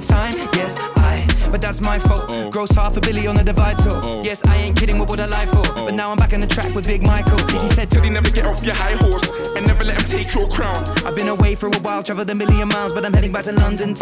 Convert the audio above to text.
Time. Yes, I, but that's my fault. Oh. Gross half a billion on the divide tour. Oh. Yes, I ain't kidding, what would I lie for? Oh. But now I'm back on the track with Big Michael. He said, Teddy, never get off your high horse and never let him take your crown. I've been away for a while, traveled a million miles, but I'm heading back to London